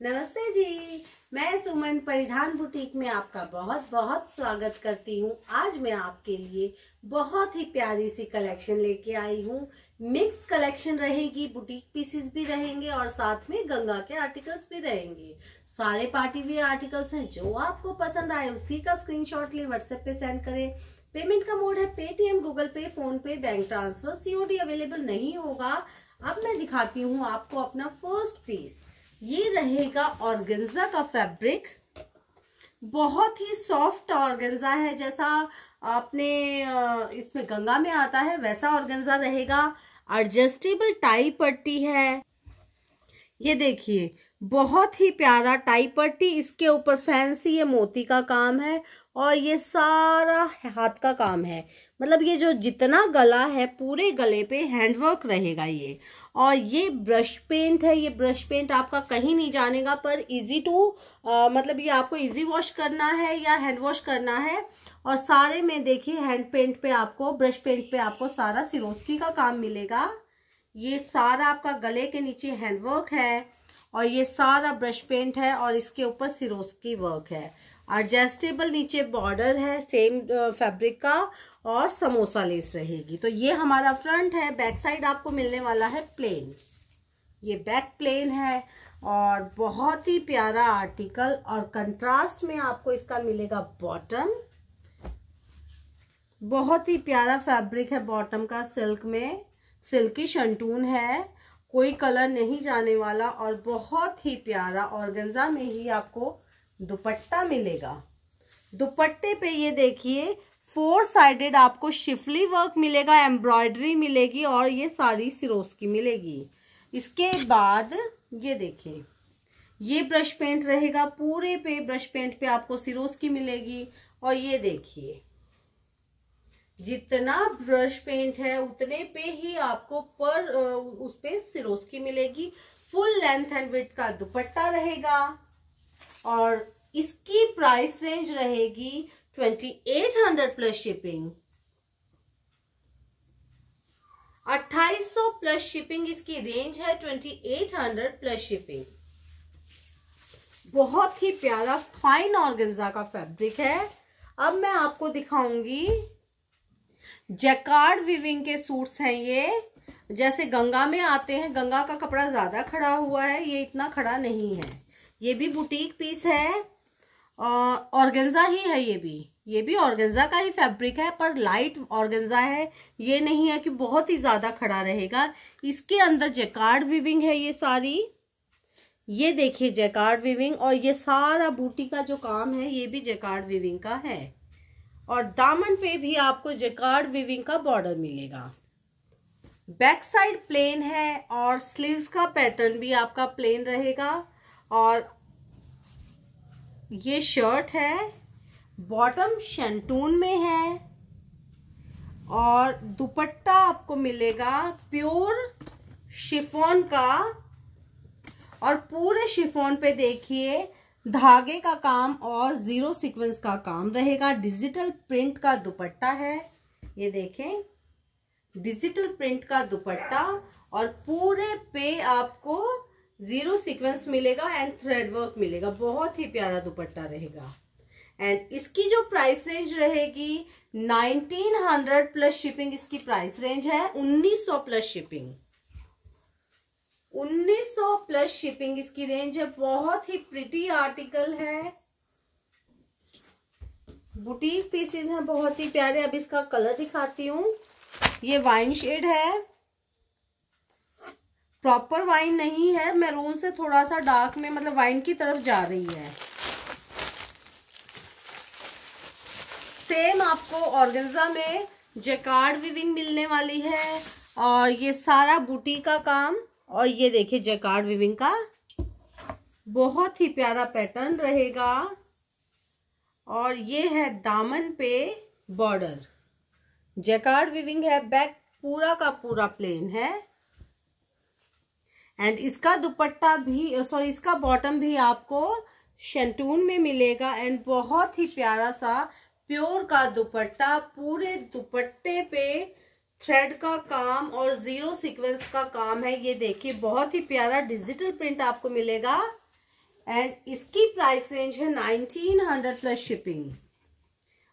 नमस्ते जी। मैं सुमन, परिधान बुटीक में आपका बहुत बहुत स्वागत करती हूँ। आज मैं आपके लिए बहुत ही प्यारी सी कलेक्शन लेके आई हूँ। मिक्स कलेक्शन रहेगी, बुटीक पीसेस भी रहेंगे और साथ में गंगा के आर्टिकल्स भी रहेंगे। सारे पार्टी वेयर आर्टिकल्स हैं, जो आपको पसंद आए, उसी का स्क्रीनशॉट ले व्हाट्सएप पे सेंड करें। पेमेंट का मोड है Paytm Google Pay PhonePe bank transfer COD available नहीं होगा। अब मैं दिखाती हूँ आपको अपना फ़र्स्ट पीस ये रहेगा ऑर्गेन्जा का फैब्रिक। बहुत ही सॉफ्ट ऑर्गेन्जा है, जैसा आपने इसमें गंगा में आता है, वैसा ऑर्गेन्जा रहेगा। एडजस्टेबल टाई पट्टी है। ये देखिए, बहुत ही प्यारा टाई पट्टी, इसके ऊपर फैंसी ये मोती का काम है और ये सारा हाथ का काम है। मतलब ये जो जितना गला है, पूरे गले पे हैंडवर्क रहेगा ये। और ये ब्रश पेंट है, ये ब्रश पेंट आपका कहीं नहीं जानेगा, पर इजी टू मतलब ये आपको इजी वॉश करना है या हैंड वॉश करना है। और सारे में देखिए हैंड पेंट पे आपको ब्रश पेंट पे आपको सारा सिरोस्की का काम मिलेगा। ये सारा आपका गले के नीचे हैंडवर्क है और ये सारा ब्रश पेंट है और इसके ऊपर सिरोस्की वर्क है। एडजस्टेबल नीचे बॉर्डर है सेम फैब्रिक का और समोसा लेस रहेगी। तो ये हमारा फ्रंट है बैक साइड आपको मिलने वाला है प्लेन ये बैक प्लेन है और बहुत ही प्यारा आर्टिकल और कंट्रास्ट में आपको इसका मिलेगा बॉटम बहुत ही प्यारा फैब्रिक है बॉटम का सिल्क में। सिल्की शंटून है, कोई कलर नहीं जाने वाला और बहुत ही प्यारा और में ही आपको दुपट्टा मिलेगा। दुपट्टे पे ये देखिए फोर साइडेड आपको शिफली वर्क मिलेगा एम्ब्रॉयडरी मिलेगी और ये सारी सिरोस की मिलेगी। इसके बाद ये देखिए, ये ब्रश पेंट रहेगा, पूरे पे ब्रश पेंट पे आपको सिरोस की मिलेगी। और ये देखिए, जितना ब्रश पेंट है, उतने पे ही आपको पर उस पे सिरोस की मिलेगी। फुल लेंथ एंड विथ का दुपट्टा रहेगा। और इसकी प्राइस रेंज रहेगी twenty eight hundred plus shipping अट्ठाईस सौ प्लस शिपिंग इसकी रेंज है twenty eight hundred plus shipping बहुत ही प्यारा फाइन ऑर्गेन्जा का फैब्रिक है। अब मैं आपको दिखाऊँगी जैकार्ड विविंग के सूट्स हैं ये। जैसे गंगा में आते हैं, गंगा का कपड़ा ज़्यादा खड़ा हुआ है, ये इतना खड़ा नहीं है। ये भी बुटीक पीस है। ऑर्गेन्जा ही है ये भी। ये भी ऑर्गेन्जा का ही फैब्रिक है, पर लाइट ऑर्गेन्जा है। ये नहीं है कि बहुत ही ज़्यादा खड़ा रहेगा। इसके अंदर जैकार्ड विविंग है ये सारी। ये देखिए जैकार्ड विविंग और ये सारा बूटी का जो काम है, ये भी जैकार्ड विविंग का है। और दामन पे भी आपको जैकार्ड विविंग का बॉर्डर मिलेगा। बैक साइड प्लेन है और स्लीव्स का पैटर्न भी आपका प्लेन रहेगा। और ये शर्ट है बॉटम शेंटून में है और दुपट्टा आपको मिलेगा प्योर शिफोन का और पूरे शिफोन पे देखिए, धागे का काम और ज़ीरो सीक्वेंस का काम रहेगा। डिजिटल प्रिंट का दुपट्टा है, ये देखें। डिजिटल प्रिंट का दुपट्टा और पूरे पे आपको ज़ीरो सीक्वेंस मिलेगा एंड थ्रेड वर्क मिलेगा। बहुत ही प्यारा दुपट्टा रहेगा। एंड इसकी जो प्राइस रेंज रहेगी 1900 प्लस शिपिंग इसकी प्राइस रेंज है 1900 प्लस शिपिंग 1900 प्लस शिपिंग इसकी रेंज है। बहुत ही प्रिटी आर्टिकल है। बुटीक पीसेस हैं, बहुत ही प्यारे। अब इसका कलर दिखाती हूँ। ये वाइन शेड है। प्रॉपर वाइन नहीं है मैरून से थोड़ा सा डार्क में मतलब वाइन की तरफ़ जा रही है। सेम आपको ऑर्गेन्जा में जैकार्ड विविंग मिलने वाली है, और ये सारा बूटी का काम, और ये देखिए जेकार्ड विविंग का। बहुत ही प्यारा पैटर्न रहेगा, और ये है दामन पे बॉर्डर जैकार्ड विविंग है बैक पूरा का पूरा प्लेन है। एंड इसका दुपट्टा भी सॉरी इसका बॉटम भी आपको शेंटून में मिलेगा एंड बहुत ही प्यारा सा प्योर का दुपट्टा, पूरे दुपट्टे पे थ्रेड का काम और ज़ीरो सीक्वेंस का काम है। ये देखिए, बहुत ही प्यारा डिजिटल प्रिंट आपको मिलेगा। एंड इसकी प्राइस रेंज है nineteen hundred plus shipping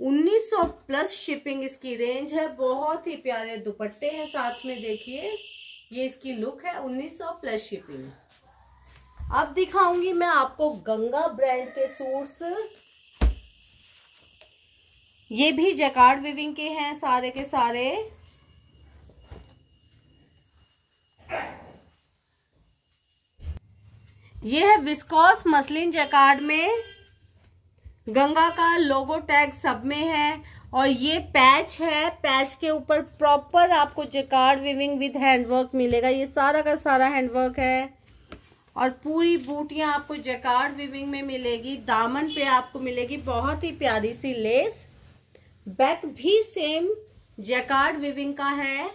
1900 plus shipping इसकी रेंज है। बहुत ही प्यारे दुपट्टे हैं साथ में, देखिए। ये इसकी लुक है 1900 प्लस शिपिंग अब दिखाऊँगी मैं आपको गंगा ब्रांड के सूट्स ये भी जकार्ड विविंग के हैं सारे के सारे। ये है विस्कॉस मसलिन जकार्ड में। गंगा का लोगो टैग सब में है। और ये पैच है पैच के ऊपर प्रॉपर आपको जकार्ड विविंग विद हैंडवर्क मिलेगा। ये सारा का सारा हैंडवर्क है। और पूरी बूटियाँ आपको जकार्ड विविंग में मिलेगी। दामन पे आपको मिलेगी बहुत ही प्यारी सी लेस बैक भी सेम जकार्ड विविंग का है।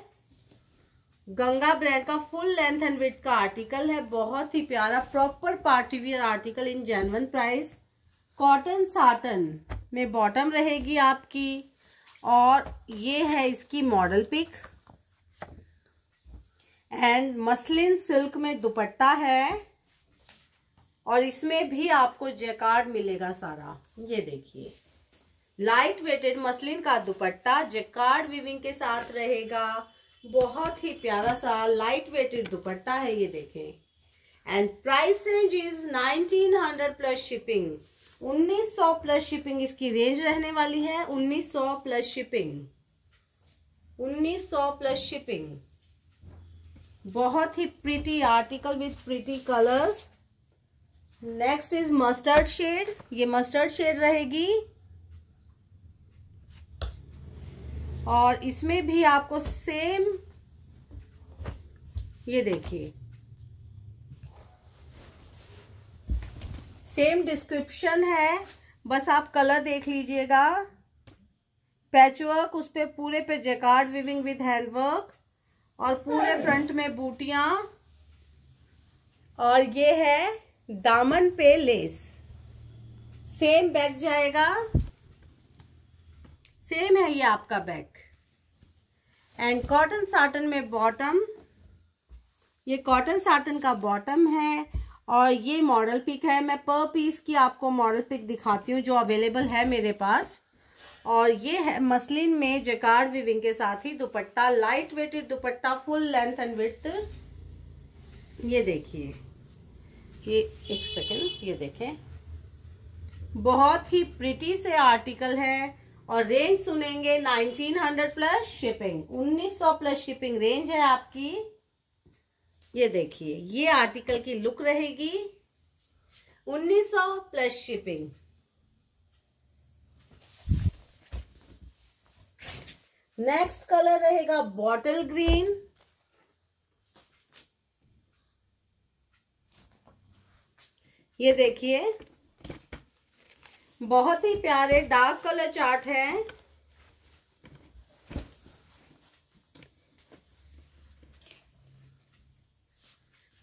गंगा ब्रांड का फुल लेंथ एंड विथ का आर्टिकल है। बहुत ही प्यारा proper partywear article in genuine price cotton satin में बॉटम रहेगी आपकी और ये है इसकी model pic. And muslin silk में दुपट्टा है और इसमें भी आपको जैकार्ड मिलेगा सारा। ये देखिए। लाइट वेटेड मसलिन का दुपट्टा जैकार्ड विविंग के साथ रहेगा। बहुत ही प्यारा सा लाइट वेटेड दुपट्टा है, ये देखें। And price range is 1900 plus shipping 1900 plus shipping इसकी रेंज रहने वाली है। 1900 प्लस शिपिंग 1900 प्लस शिपिंग बहुत ही pretty article with pretty colours next is mustard shade ये मस्टर्ड शेड रहेगी। और इसमें भी आपको सेम ये देखिए। सेम डिस्क्रिप्शन है। बस आप कलर देख लीजिएगा। पैचवर्क उस पर पूरे पे जैकार्ड विविंग विद हैंडवर्क और पूरे फ्रंट में बूटियाँ। और ये है दामन पे लेस सेम बैग जाएगा। सेम है ये आपका बैग एंड कॉटन साटन में बॉटम ये कॉटन साटन का बॉटम है। और ये मॉडल पिक है। मैं पर पीस की आपको मॉडल पिक दिखाती हूँ, जो अवेलेबल है मेरे पास। और ये है मसलिन में जकार्ड विविंग के साथ ही दुपट्टा light weighted dupatta full length and with ये देखिए। ये एक सेकेंड ये देखें। बहुत ही प्रिटी से आर्टिकल है और रेंज सुनेंगे 1900 plus shipping 1900 plus shipping range है आपकी। ये देखिए, ये आर्टिकल की लुक रहेगी। 1900 प्लस शिपिंग नेक्स्ट कलर रहेगा बॉटल ग्रीन ये देखिए, बहुत ही प्यारे डार्क कलर चार्ट है।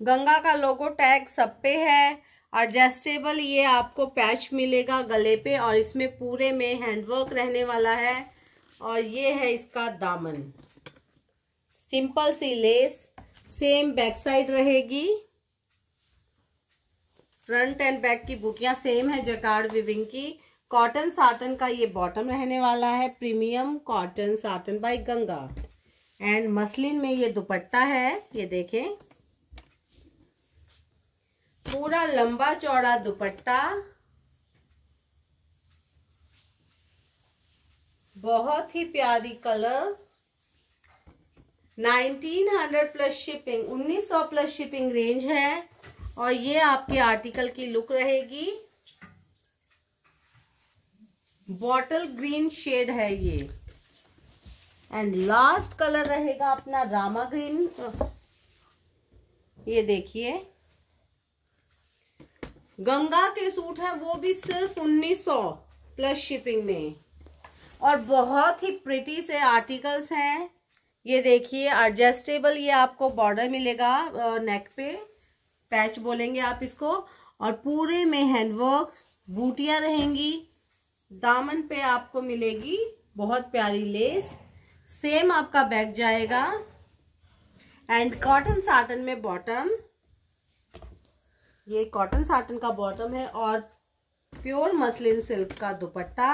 गंगा का लोगो टैग सब पे है। एडजस्टेबल ये आपको पैच मिलेगा गले पे और इसमें पूरे में हैंडवर्क रहने वाला है। और ये है इसका दामन। सिंपल सी लेस सेम बैक साइड रहेगी। फ्रंट एंड बैक की बूटियाँ सेम है जकार्ड विविंग की। कॉटन साटन का ये बॉटम रहने वाला है। Premium cotton satin by Ganga and muslin में ये दुपट्टा है, ये देखें। पूरा लंबा चौड़ा दुपट्टा। बहुत ही प्यारी colour. 1900 plus shipping 1900 plus shipping range है। और ये आपके आर्टिकल की लुक रहेगी। बॉटल ग्रीन शेड है ये। एंड लास्ट कलर रहेगा अपना रामा ग्रीन। ये देखिए। गंगा के सूट है, वो भी सिर्फ़ 1900 प्लस शिपिंग में। और बहुत ही प्रिटी से आर्टिकल्स हैं। ये देखिए एडजस्टेबल ये आपको बॉर्डर मिलेगा नेक पे। पैच बोलेंगे आप इसको। और पूरे में हैंडवर्क बूटियाँ रहेंगी। दामन पे आपको मिलेगी बहुत प्यारी लेस सेम आपका बैग जाएगा। एंड कॉटन साटन में बॉटम ये कॉटन साटन का बॉटम है और प्योर मसलिन सिल्क का दुपट्टा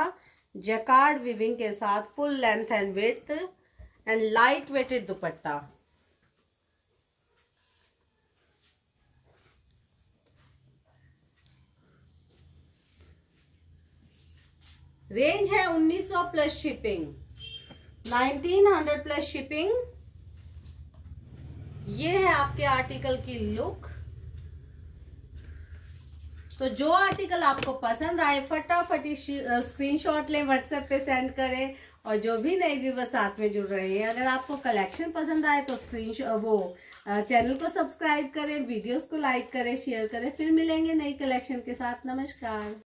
जैकार्ड विविंग के साथ full length and with and light weighted dupatta. Range है 1900 प्लस शिपिंग 1900 प्लस शिपिंग। ये है आपके आर्टिकल की लुक। तो जो आर्टिकल आपको पसंद आए, फटाफट स्क्रीनशॉट लें व्हाट्सएप पे सेंड करें और जो भी नए व्यूवर साथ में जुड़ रहे हैं, अगर आपको कलेक्शन पसंद आए तो स्क्रीन वो चैनल को सब्सक्राइब करें वीडियोस को लाइक करें शेयर करें, फिर मिलेंगे नई कलेक्शन के साथ। नमस्कार।